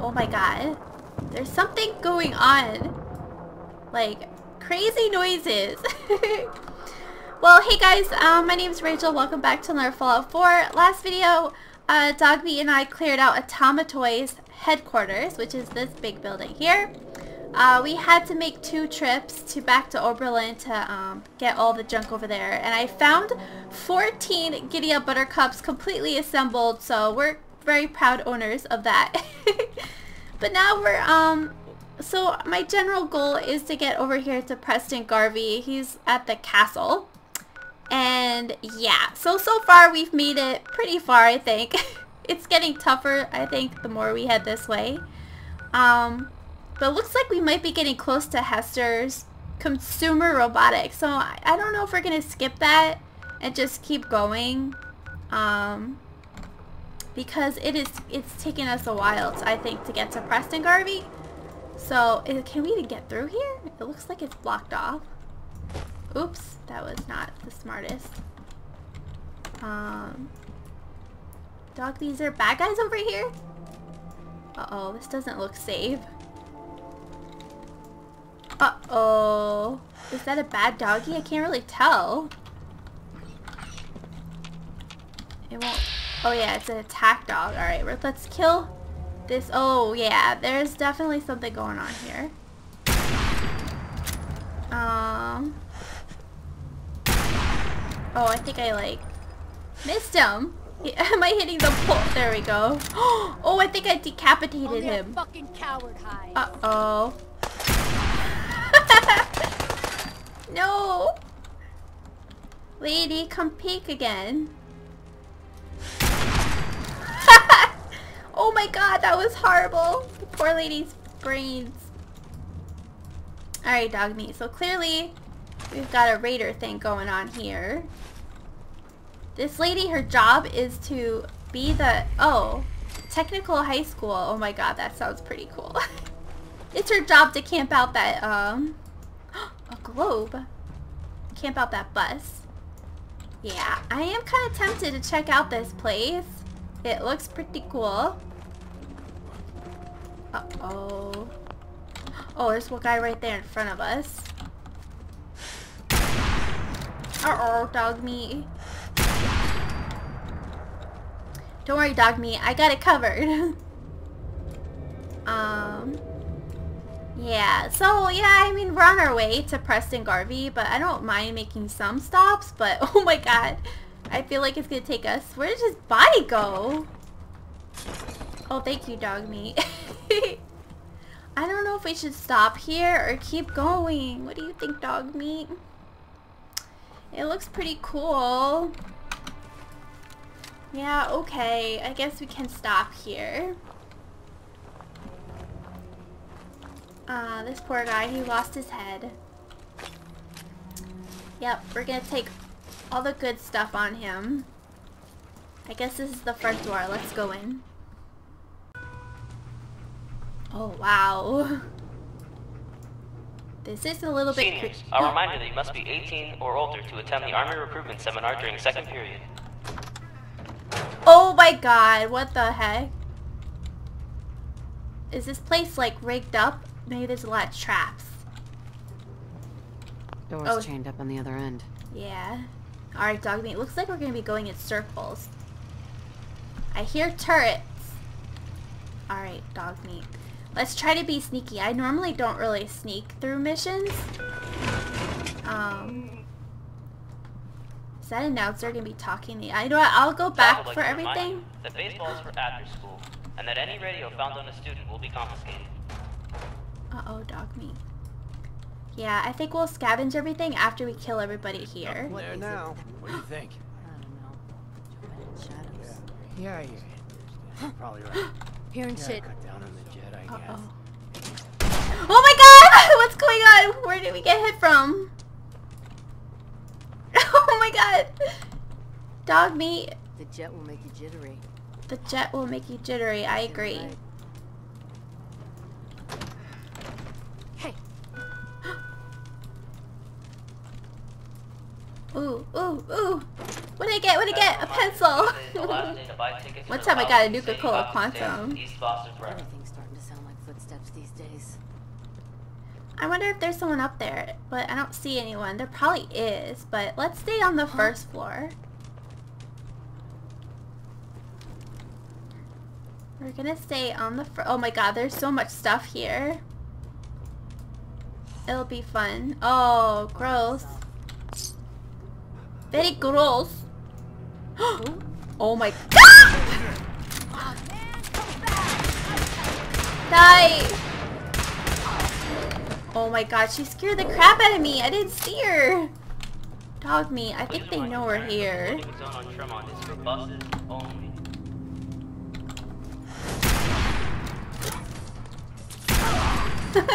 Oh my god. There's something going on. Like, crazy noises. well, hey guys, um, my name is Rachel. Welcome back to another Fallout 4. Last video, uh, Dogmeat and I cleared out Atomatoy's headquarters, which is this big building here. Uh, we had to make two trips to back to Oberland to um, get all the junk over there. And I found 14 Giddy Up Buttercups completely assembled, so we're very proud owners of that. but now we're, um, so my general goal is to get over here to Preston Garvey. He's at the castle. And yeah, so, so far we've made it pretty far, I think. it's getting tougher, I think, the more we head this way. Um, but looks like we might be getting close to Hester's consumer robotics. So I, I don't know if we're going to skip that and just keep going. Um, because it is, it's taken us a while, I think, to get to Preston Garvey. So, is, can we even get through here? It looks like it's blocked off. Oops, that was not the smartest. Um, dog, these are bad guys over here? Uh-oh, this doesn't look safe. Uh-oh. Is that a bad doggy? I can't really tell. It won't... Oh yeah, it's an attack dog. Alright, let's kill this. Oh yeah, there's definitely something going on here. Um... Oh, I think I like... Missed him! Am I hitting the pole? There we go. Oh, I think I decapitated Only him. fucking coward hide. Uh-oh. no! Lady, come peek again. Oh my god, that was horrible. The poor lady's brains. Alright, dog meat. So clearly, we've got a raider thing going on here. This lady, her job is to be the... Oh, technical high school. Oh my god, that sounds pretty cool. it's her job to camp out that, um... A globe. Camp out that bus. Yeah, I am kind of tempted to check out this place. It looks pretty cool. Uh-oh. Oh, there's one guy right there in front of us. Uh-oh, dog meat. Don't worry, dog meat. I got it covered. um... Yeah, so yeah, I mean, we're on our way to Preston Garvey, but I don't mind making some stops, but oh my god, I feel like it's gonna take us. Where did his body go? Oh, thank you, dog meat. I don't know if we should stop here or keep going. What do you think, dog meat? It looks pretty cool. Yeah, okay. I guess we can stop here. Ah, uh, this poor guy, he lost his head. Yep, we're gonna take all the good stuff on him. I guess this is the front door. Let's go in. Oh, wow. This is a little Seniors, bit... a reminder that you must be 18 or older to attend the Army Recruitment Seminar during second period. Oh my god, what the heck? Is this place like rigged up? Maybe there's a lot of traps. Door's Oh. chained up on the other end. Yeah. Alright, dog meat. Looks like we're gonna be going in circles. I hear turrets. Alright, dog meat. Let's try to be sneaky. I normally don't really sneak through missions. Um, is that announcer gonna be talking? The I know what, I'll go back like for everything. you That baseball is for after school, and that any radio found on a student will be confiscated. Uh-oh, dog meat. Yeah, I think we'll scavenge everything after we kill everybody here. There now. What do you think? I don't know. Shadows. Yeah, yeah. You're probably right. Hearing Yeah, shit. Cut down on the jet, I guess. Uh-oh. Oh my god! What's going on? Where did we get hit from? Oh my god! Dog meat. The jet will make you jittery. The jet will make you jittery. I agree. right. Hey, Ooh, ooh, ooh. What did I get? What did I get? A pencil. The last day to buy tickets to One time I got a Nuka-Cola St. Boston Quantum. East Boston Forever. Everything's starting to sound like footsteps these days. I wonder if there's someone up there, but I don't see anyone. There probably is, but let's stay on the first floor. We're gonna stay on the fir- Oh my god, there's so much stuff here. It'll be fun. Oh, gross. Very gross. oh my Die! Oh my god, she scared the crap out of me. I didn't see her. Dog me. I think they know we're here.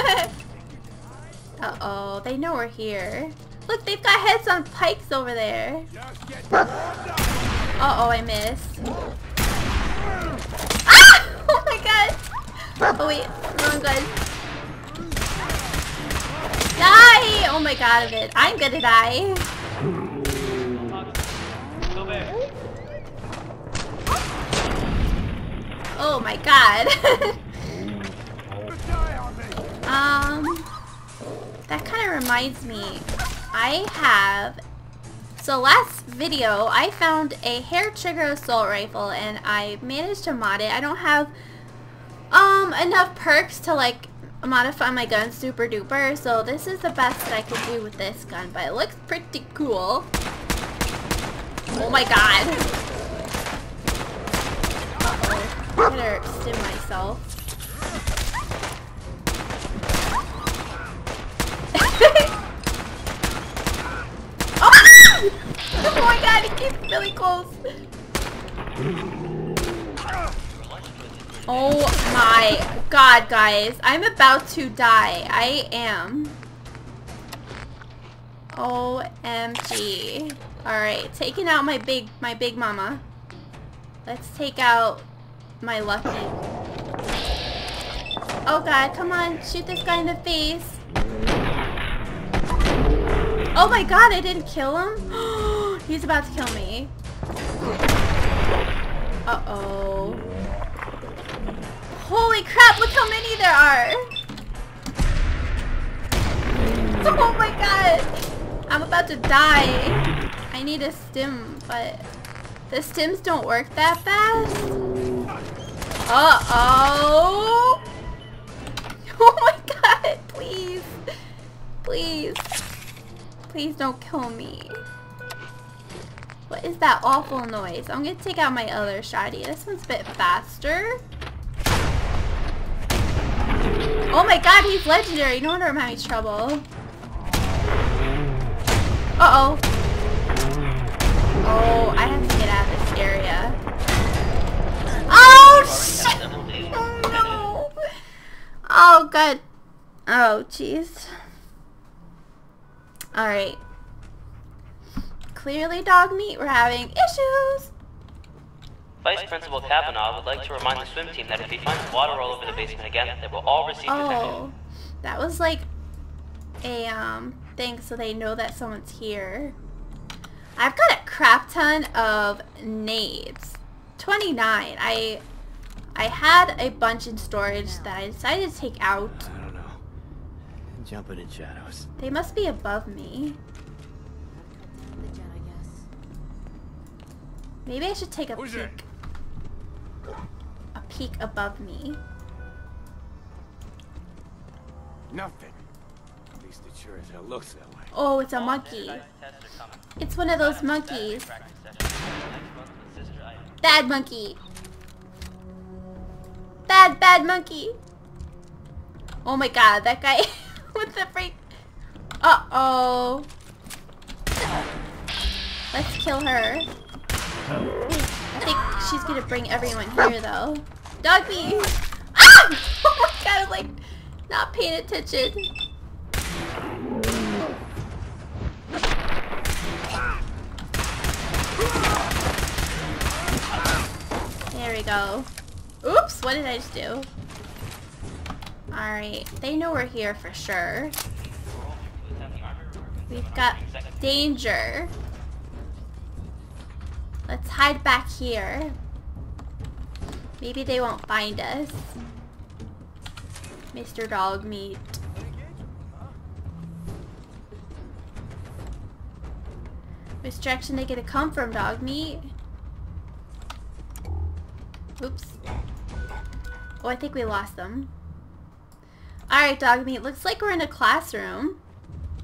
Uh-oh, they know we're here. Look, they've got heads on pikes over there. Uh-oh, I missed. Ah! Oh my god! Oh wait, wrong gun. Die! Oh my god of it. I'm gonna die. Oh my god. um, that kind of reminds me. I have. So last video, I found a hair trigger assault rifle, and I managed to mod it. I don't have um enough perks to like modify my gun super duper, so this is the best that I can do with this gun. But it looks pretty cool. Oh my god. Uh-oh. I better stim myself. oh! oh my god, it came really close. Oh my god, guys. I'm about to die. I am. OMG. Alright, taking out my big my big mama. Let's take out my lucky. Oh god, come on, shoot this guy in the face. Oh my god, I didn't kill him? He's about to kill me. Uh-oh. Holy crap, look how many there are! Oh my god! I'm about to die. I need a stim, but the stims don't work that fast. Uh-oh! Oh my god, please. Please. Please don't kill me. What is that awful noise? I'm gonna take out my other shotty. This one's a bit faster. Oh my god, he's legendary. No wonder I'm having trouble. Uh-oh. Oh, I have to get out of this area. Oh, shit! Oh, no. Oh, god. Oh, jeez. Alright. Clearly, dog meat, we're having issues. Vice Principal Kavanaugh would like to remind the swim team that if he finds water all over the basement again, they will all receive detention. Oh, that was like a um thing so they know that someone's here. I've got a crap ton of nades. 29. I I had a bunch in storage that I decided to take out. I don't know. Jumping in shadows. They must be above me. The jet, I guess. Maybe I should take a Who's peek. there? A peak above me. Nothing. At least it sure as hell looks that way. Oh, it's a All monkey. standardized tests are coming. It's one of those monkeys. battery practice session. Next month with sister item. Bad monkey. Bad, bad monkey. Oh my god, that guy with the freak. Uh-oh. Let's kill her. She's gonna bring everyone here though. Dogby! Ah! Oh my god, I'm like not paying attention. There we go. Oops, what did I just do? Alright, they know we're here for sure. We've got danger. Let's hide back here. Maybe they won't find us. Mr. Dog Meat. Which direction they gonna come from, Dog Meat? Oops. Oh, I think we lost them. Alright, Dog Meat. Looks like we're in a classroom.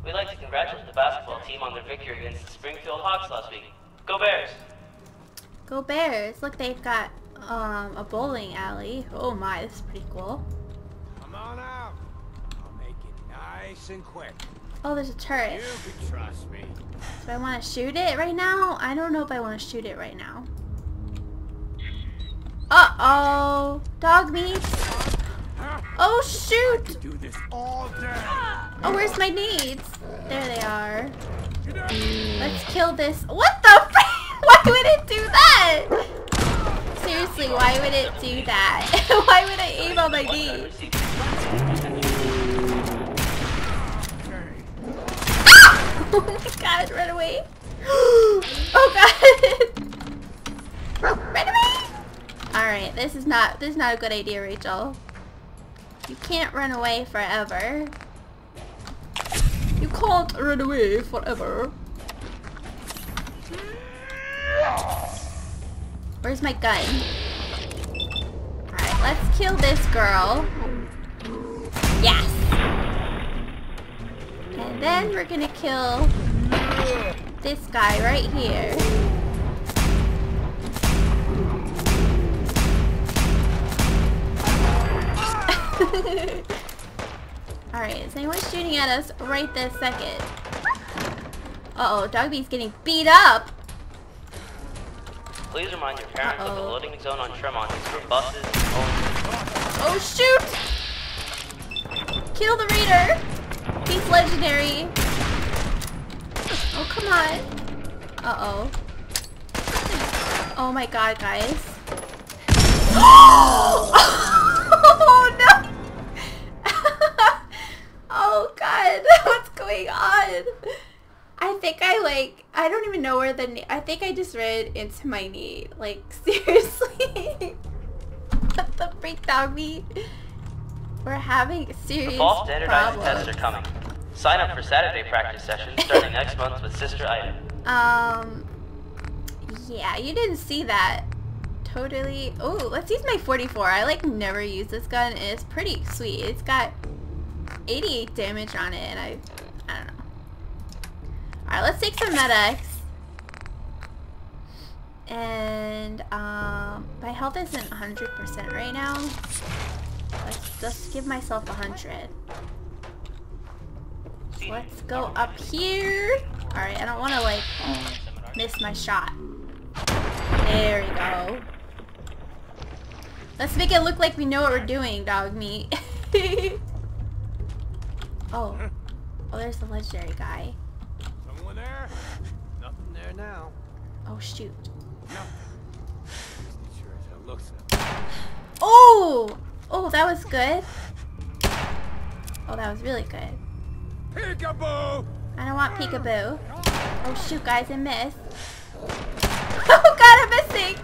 We'd like to congratulate the basketball team on their victory against the Springfield Hawks last week. Go Bears! Go Bears. Look, they've got um, a bowling alley. Oh my, this is pretty cool. Come on out. I'll make it nice and quick. Oh, there's a turret. You can trust me. Do I want to shoot it right now? I don't know if I want to shoot it right now. Uh-oh. Dog meat. Oh, shoot. Do this all day. Oh, where's my needs? There they are. Let's kill this. What the? Why would it do that? Seriously, why would it do that? why would I aim on my that Oh my god, run away. Oh god. Run away. Alright, this is not this is not a good idea, Rachel. You can't run away forever. You can't run away forever. Where's my gun? Alright, let's kill this girl. Yes! And then we're gonna kill this guy right here. Alright, is anyone shooting at us right this second? Uh-oh, Dogby's getting beat up! Please remind your parents that the Uh-oh. loading zone on Tremont is for buses only. Oh shoot! Kill the reader! He's legendary. Oh come on. Uh oh. Oh my god, guys. oh no! oh god, what's going on? I think I like I don't even know where the I think I just read into my knee. Like seriously. what the freak dog me? We're having The serious fall standardized problems. tests are coming. Sign up for Saturday practice sessions starting next month with Sister Ida. Um, yeah, you didn't see that. Totally. Oh, let's use my 44. I like never use this gun, and it's pretty sweet. It's got 88 damage on it, and I, I don't know. All right, let's take some medics. And um, my health isn't 100% right now. Let's just give myself 100. Let's go up here. Alright, I don't want to like miss my shot. There we go. Let's make it look like we know what we're doing, dog meat. oh. Oh, there's the legendary guy. Someone there? Nothing there now. Oh, shoot. Nothing. Sure looks. Oh! Oh, that was good. Oh, that was really good. Peekaboo! I don't want ah. peekaboo. Oh, shoot, guys, I missed. Oh, God, I'm missing!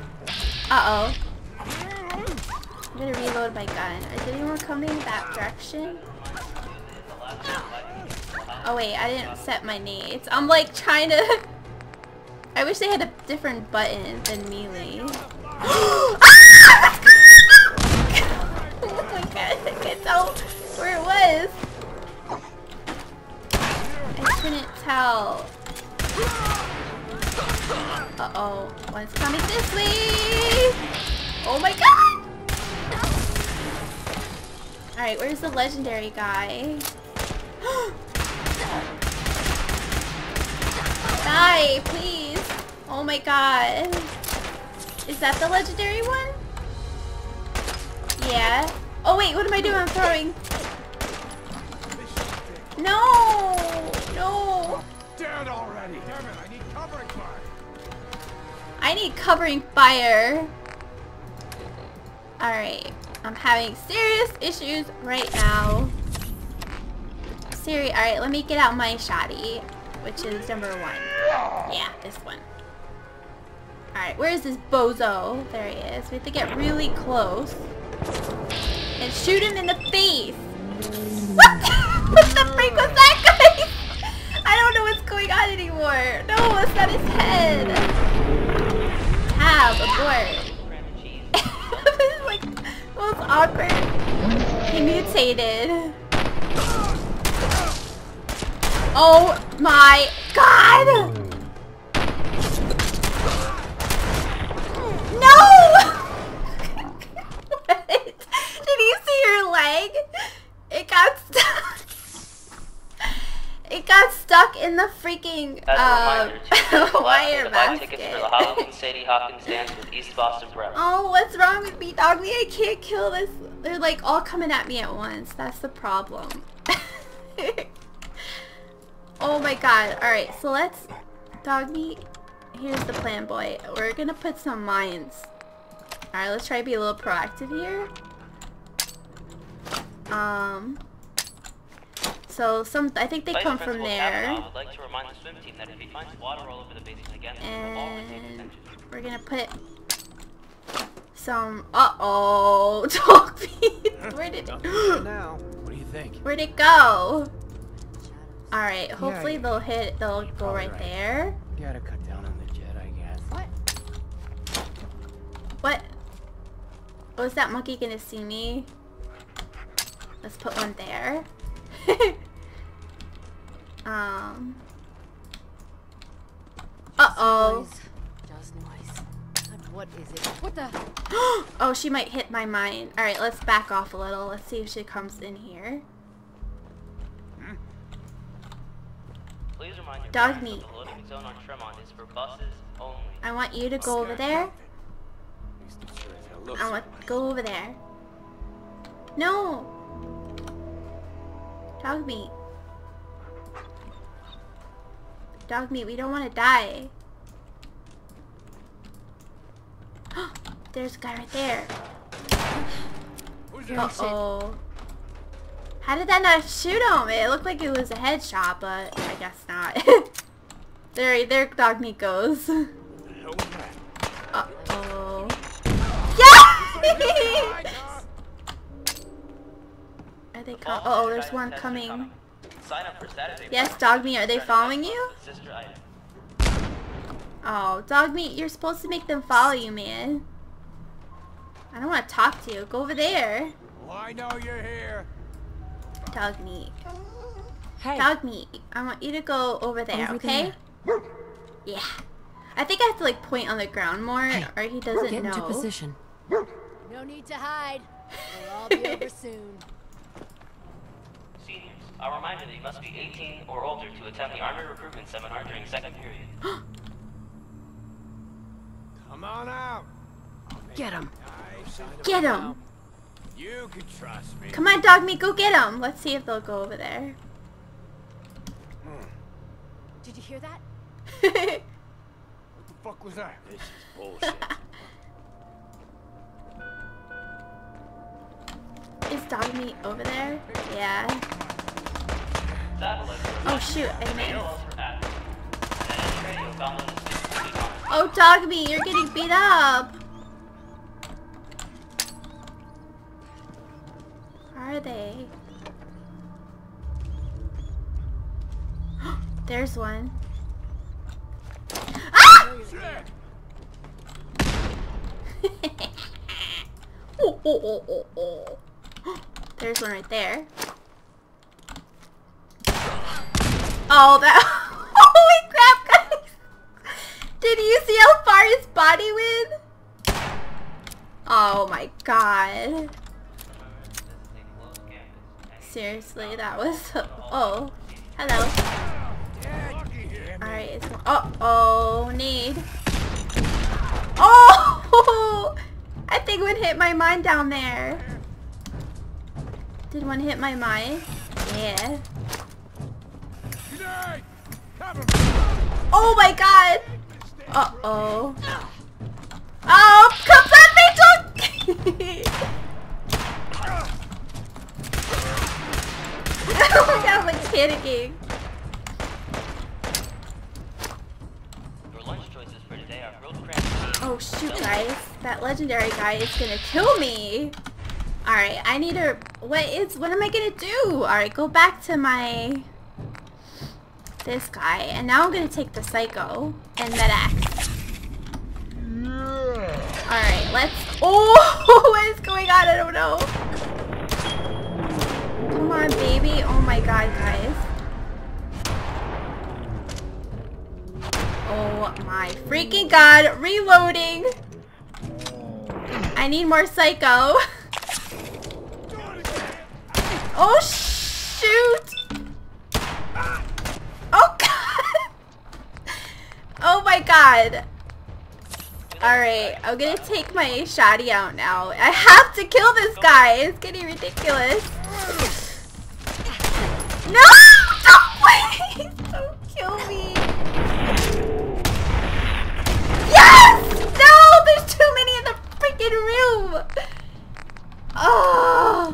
Uh-oh. I'm gonna reload my gun. Is anyone coming that direction? Oh wait, I didn't set my needs. I'm like trying to... I wish they had a different button than melee. Ah! oh my god, I can't tell where it was. I couldn't tell. Uh-oh. One's coming this way! Oh my god! Alright, where's the legendary guy? Die, please! Oh my god. Is that the legendary one? Yeah. Oh wait, what am I doing? I'm throwing. No! No! Dead already! Damn it, I need covering fire! I need covering fire. Alright. I'm having serious issues right now. Siri, alright, let me get out my shoddy, which is number one. Yeah, this one. Alright, where is this bozo? There he is. We have to get really close. And shoot him in the face! What? what the freak was that, guys? I don't know what's going on anymore. No, it's not his head. Tab, abort. This is like most awkward. He mutated. Oh my god! No! what? Did you see your leg? It got stuck. It got stuck in the freaking uh, reminder, Tuesday, wire to tickets for the. Halloween Sadie Hawkins dance with East Boston Prep. Oh, what's wrong with me, dog? Me, I can't kill this. They're like all coming at me at once. That's the problem. oh my god. Alright, so let's... Dog meat. Here's the plan, boy. We're gonna put some mines. Alright, let's try to be a little proactive here. Um... So, some... I think they Vice come from there. Kavanaugh would like to remind the swim team that if he finds water all over the basement again, they will all receive And we're gonna put some. Uh oh, dog meat. Where did now. What do you think? where'd it go? All right, hopefully yeah. they'll hit. They'll go right right. there. Gotta cut down on the jet, I guess. What? What? Was that monkey gonna see me? Let's put one there. um. Uh oh. Just noise. What is it? What the? oh, she might hit my mine. Alright, let's back off a little. Let's see if she comes in here. Please remind your Dog meat. the loading zone on Tremont is for buses only. I want you to go over there. At least it sure as hell looks I want that go over there. No. Dog meat. Dog meat, we don't want to die. There's a guy right there. Uh-oh. How did that not shoot him? It looked like it was a headshot, but I guess not. there, there, dog meat goes. What the hell was that? Uh oh. Yeah! Are they com- All oh, there's one coming. Sign up for Saturday. Yes, dog meat, are they following you? with Sister Ida. Oh, dog meat, you're supposed to make them follow you, man. I don't want to talk to you. Go over there. Well, I know you're here. Dog meat. Hey. Dog meat. I want you to go over there, Over okay? Yeah. I think I have to like point on the ground more, or he doesn't Get know. into position. No need to hide. We'll all be over soon. Seniors, a reminder that you must be 18 or older to attend the Army recruitment seminar during second period. Come on out. Get him. Get him. You can trust me. Come on, dog meat, go get him. Let's see if they'll go over there. Hmm. Did you hear that? What the fuck was that? This is bullshit. Is dog meat over there? Yeah. Oh shoot, I missed. Oh, dog meat, you're getting beat up. Are they? There's one. Ah! oh, oh, oh, oh, oh. There's one right there. Oh, that. Holy crap, guys! Did you see how far his body went? Oh my god. Seriously, that was. Oh. Hello. Alright, it's. Oh, oh, need. Oh! I think one hit my mine down there. Did one hit my mine? Yeah. Grenade! Cover me! Oh my god! Uh oh. Oh, comes on, Rachel! oh my god, I'm like panicking. Your lunch choices for today are grilled cran cheese guys. That legendary guy is gonna kill me. Alright, I need to... What is... What am I gonna do? Alright, go back to my... This guy. And now I'm gonna take the Psycho and Med-X. Alright, let's... Oh! what is going on? I don't know. Come on, baby. Oh my god, guys. Oh my freaking god. Reloading. I need more Psycho. Oh, shoot! Oh, God! Oh, my God. Alright, I'm gonna take my shoddy out now. I have to kill this guy. It's getting ridiculous. No! Don't please! Don't kill me. Yes! No! There's too many in the freaking room! Oh!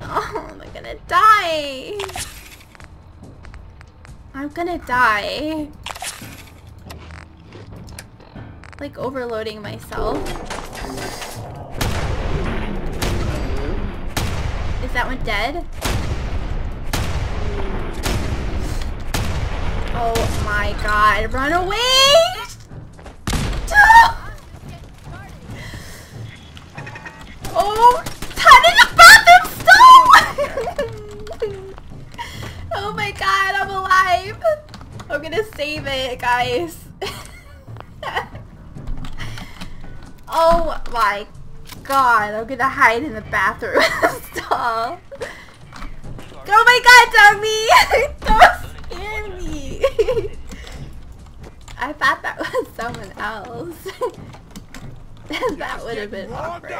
Oh, I'm gonna die. I'm gonna die. Like overloading myself. Is that one dead? Oh my god, run away! Oh, time in the bathroom, stop! oh my god, I'm alive! I'm gonna save it, guys. Oh my god, I'm gonna hide in the bathroom. Stop. Oh my god, Dogme! Don't scare me! I thought that was someone else. that would have been awkward.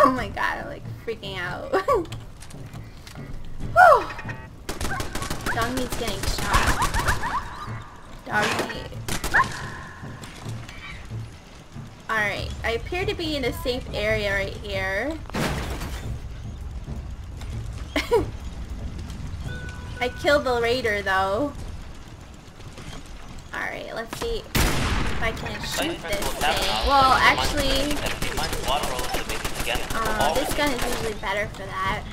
Oh my god, I'm like freaking out. Whew. Dogmeat's getting shot. Dogmeat. Alright, I appear to be in a safe area right here. I killed the raider though. Alright, let's see if I can shoot this thing. Well, would like to remind the actually, SWT that if you find the water roll over the basement again, it will uh, this gun is usually better for that.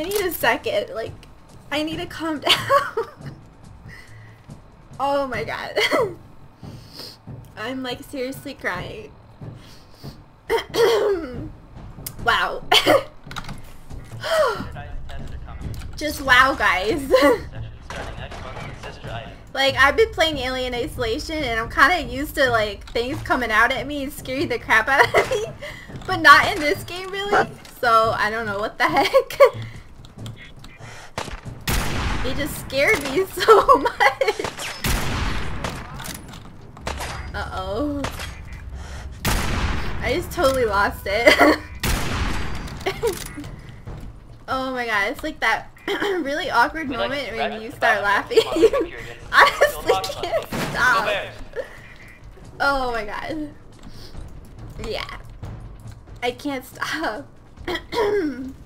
I need a second. Like, I need to calm down. oh my god. I'm like seriously crying. wow. Just wow, guys. Like, I've been playing Alien Isolation and I'm kind of used to like things coming out at me and scaring the crap out of me. But not in this game, really. So, I don't know what the heck. It just scared me so much. Uh-oh. I just totally lost it. oh my god, it's like that really awkward like moment to when you start laughing. Falcons on the period. Honestly can't stop. Oh my god. Yeah. I can't stop.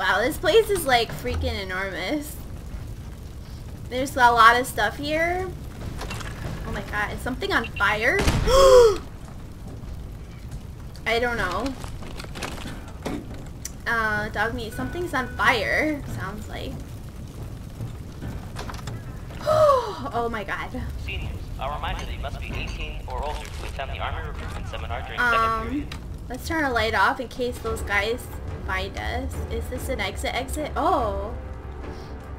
wow, this place is like freaking enormous. There's a lot of stuff here. Oh my god, is something on fire? I don't know. Uh, dog meat. Something's on fire. Sounds like. oh my god. Seniors, a reminder that you must be 18 or older to attend the Army recruitment seminar during second Um, period. let's turn our light off in case those guys find us. Is this an exit? Exit? Oh,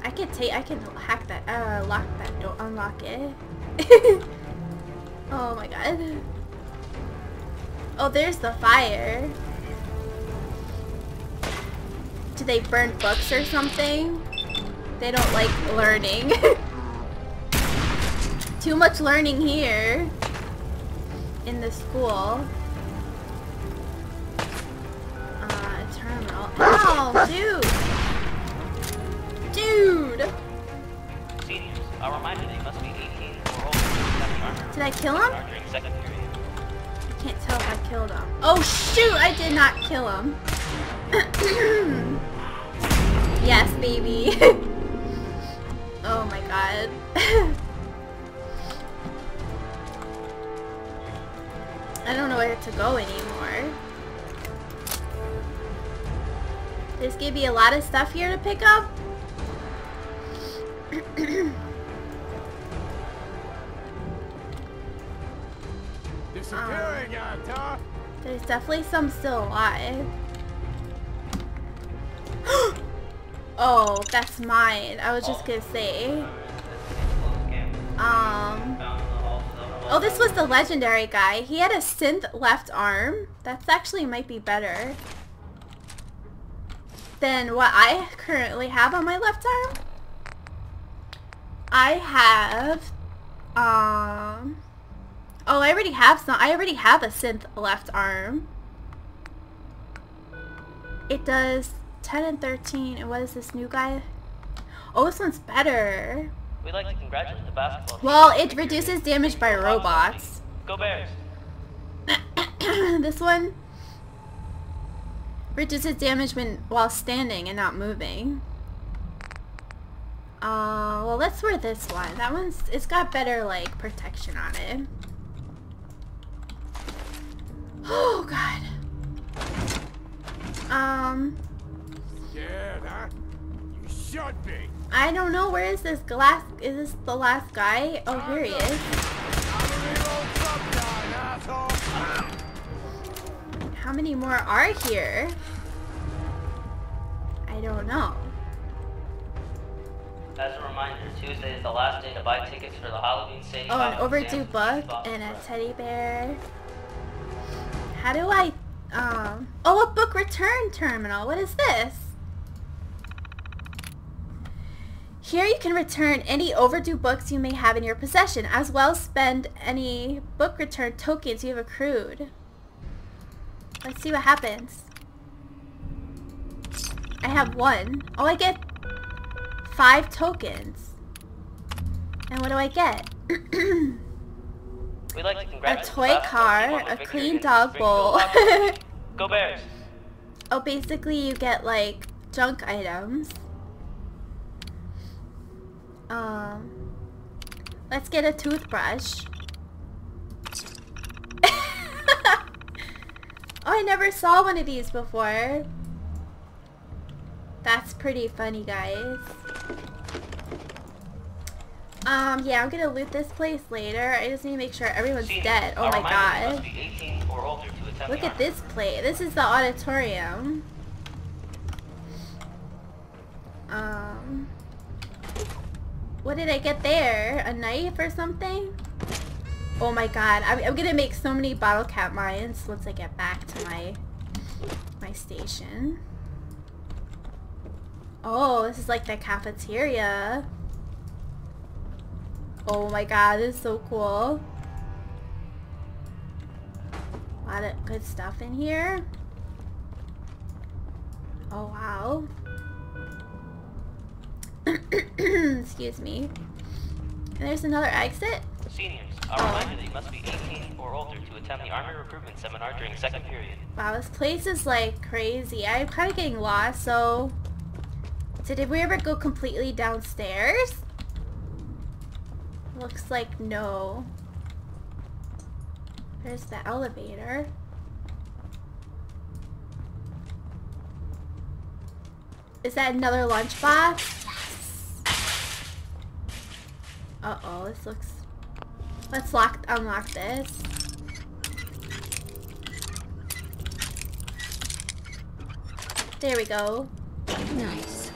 I can take. I can hack that. Uh, lock that door. Unlock it. oh my god. Oh, there's the fire. Do they burn books or something? They don't like learning. Too much learning here in the school. Dude! Dude! Seniors, a reminder that you must be 18 or older to attend the Army Did I kill him? seminar during second period. I can't tell if I killed him. Oh shoot, I did not kill him. yes, baby. oh my god. I don't know where to go anymore. There's gonna be a lot of stuff here to pick up. Disappearing, Um, There's definitely some still alive. oh, that's mine. I was just gonna say. Um. Oh, this was the legendary guy. He had a synth left arm. That's actually might be better than what I currently have on my left arm. I have, um, oh, I already have some, I already have a synth left arm. It does 10 and 13, and what is this new guy? Oh, this one's better. We'd like to congratulate the basketball team. Well, it reduces damage by robots. Go Bears! this one reduces damage when while standing and not moving. Uh, well, let's wear this one. That one's it's got better like protection on it. Oh God. Um, Scared, huh? You should be! I don't know. Where is this glass? Is this the last guy? Oh, here he is. How many more are here? I don't know. As a reminder, Tuesday is the last day to buy tickets for the Halloween Sadie Oh, an overdue book and a teddy bear. How do I, um, oh, a book return terminal. What is this? Here you can return any overdue books you may have in your possession, as well as spend any book return tokens you have accrued. Let's see what happens. I have one. Oh, I get five tokens. And what do I get? We'd like to congratulate the toy car, team on their a clean dog bowl. Go Bears! Oh, basically you get like junk items. Um, let's get a toothbrush. I never saw one of these before. That's pretty funny, guys. Um, yeah, I'm gonna loot this place later. I just need to make sure everyone's dead. Oh my reminder that you god. must be 18 or older to attend Look at this place. This is the auditorium. Um, what did I get there? A knife or something? Oh my god, I'm, I'm gonna make so many bottle cap mines once I get back to my my station. Oh, this is like the cafeteria. Oh my god, this is so cool. A lot of good stuff in here. Oh wow. Excuse me. And there's another exit? Seniors, a reminder that you must be 18 or older to attend the Army recruitment seminar during second period. Wow, this place is like crazy. I'm kind of getting lost, so... So did we ever go completely downstairs? Looks like no. There's the elevator. Is that another lunchbox? Yes. Uh-oh, this looks... Let's lock, unlock this. There we go. Nice.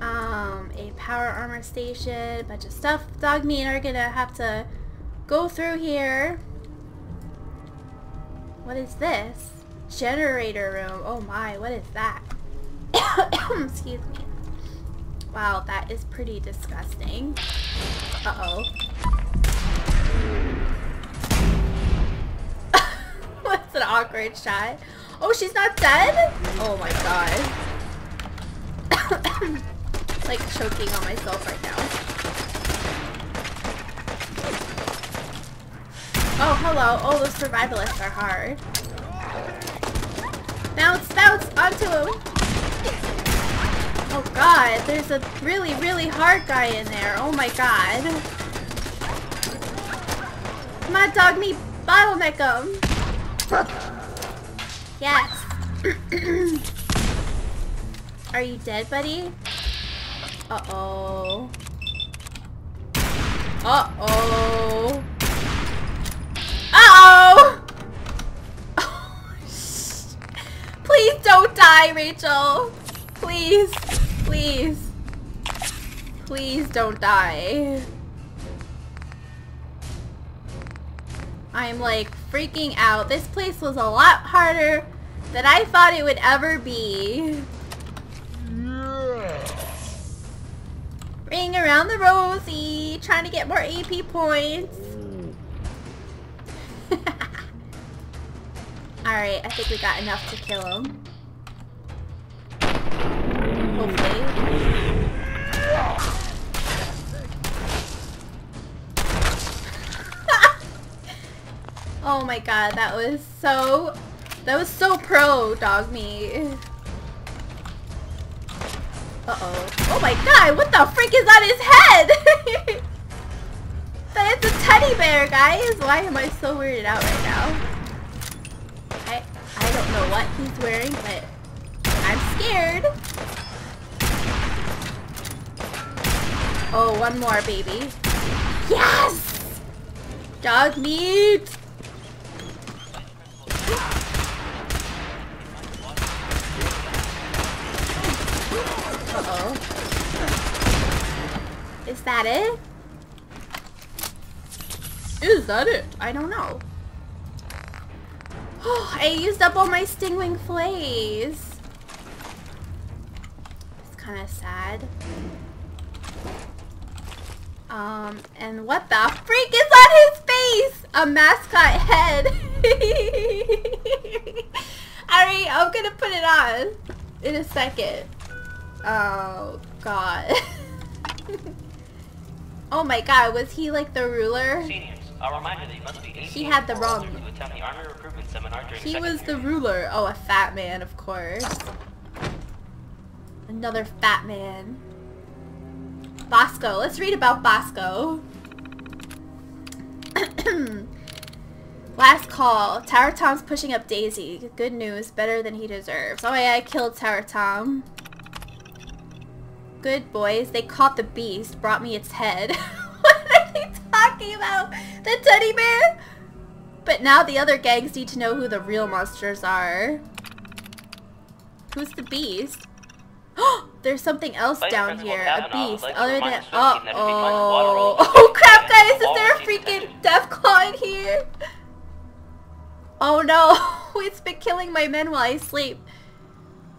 Um, a power armor station, a bunch of stuff. Dogmeat and are gonna have to go through here. What is this? Generator room. Oh my, what is that? Excuse me. Wow, that is pretty disgusting. Uh-oh. What's an awkward shot? Oh, she's not dead? Oh my god. like choking on myself right now. Oh, hello. Oh, those survivalists are hard. Bounce, bounce onto him. Oh god, there's a really, really hard guy in there. Oh my god. Come on, Dogmeat, bottleneck him. Yes. Are you dead, buddy? Uh-oh. Uh-oh. Uh-oh! Please don't die, Rachel. Please. Please. Please don't die. I'm like freaking out. This place was a lot harder than I thought it would ever be. Ring around the rosy, trying to get more AP points. Alright, I think we got enough to kill him. Hopefully. oh my god, that was so... That was so pro, Dogmeat. Uh-oh. Oh my god, what the freak is on his head? that is a teddy bear, guys. Why am I so weirded out right now? I, I don't know what he's wearing, but I'm scared. Oh, one more, baby. Yes! Dogmeat! Uh-oh. Is that it? Is that it? I don't know. Oh, I used up all my stingwing flays. It's kind of sad. Um, and what the freak is on his face? A mascot head. Alright, I'm gonna put it on in a second. Oh, God. oh my god, was he like the ruler? Seniors, a reminder that you must be He had the wrong- older the Army Recruitment Seminar during He was the period. ruler. Oh, a fat man, of course. Another fat man. Bosco. Let's read about Bosco. Last call. Tower Tom's pushing up Daisy. Good news. Better than he deserves. Oh yeah, I killed Tower Tom. Good boys. They caught the beast. Brought me its head. what are they talking about? The teddy bear? But now the other gangs need to know who the real monsters are. Who's the beast? Oh, There's something else down here. A beast. Other than... the swim team that if he finds water all Uh-oh. Oh crap, guys! Is there a freaking Deathclaw in here? Oh no! it's been killing my men while I sleep.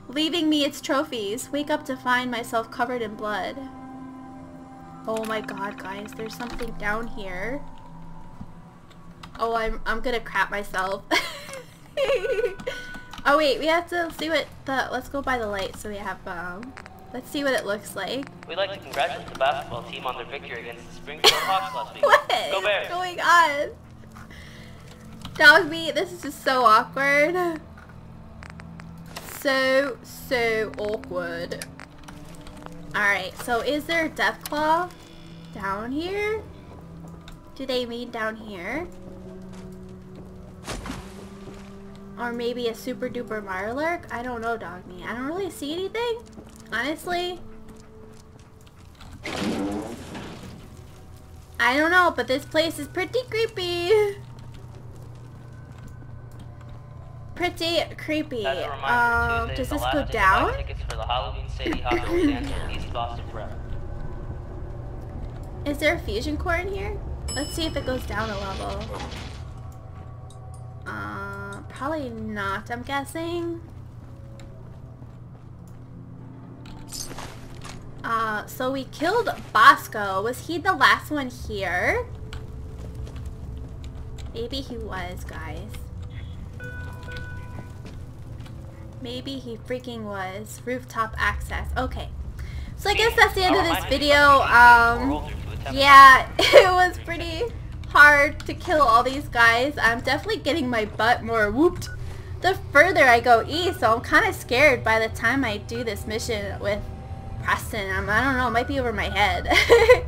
Leaving me its trophies. Wake up to find myself covered in blood. Oh my god, guys. There's something down here. Oh, I'm, I'm gonna crap myself. oh wait, we have to see what the, let's go by the light so we have, um, let's see what it looks like. We'd like to congratulate the basketball team on their victory against the Springfield Hawks last week. What Go is Bears! going on? Dogmeat, this is just so awkward. So, so awkward. Alright, so is there a Deathclaw down here? Do they mean down here? Or maybe a super duper Mirelurk? I don't know, Dogmeat. I don't really see anything. Honestly. I don't know, but this place is pretty creepy. Pretty creepy. Um, does this go day to buy down? Tickets for the Halloween City Hop dance in East Boston Prep. Is there a fusion core in here? Let's see if it goes down a level. Uh, probably not, I'm guessing. Uh, so we killed Bosco. Was he the last one here? Maybe he was, guys. Maybe he freaking was. Rooftop access. Okay. So I guess that's the end of this video. Um, yeah, it was pretty hard to kill all these guys. I'm definitely getting my butt more whooped the further I go east, so I'm kind of scared by the time I do this mission with I'm, I don't know, it might be over my head.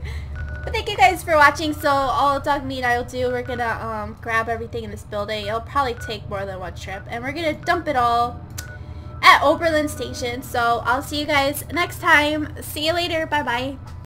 but thank you guys for watching. So all Dogmeat I will do, we're going to um, grab everything in this building. It'll probably take more than one trip. And we're going to dump it all at Oberland Station. So I'll see you guys next time. See you later. Bye-bye.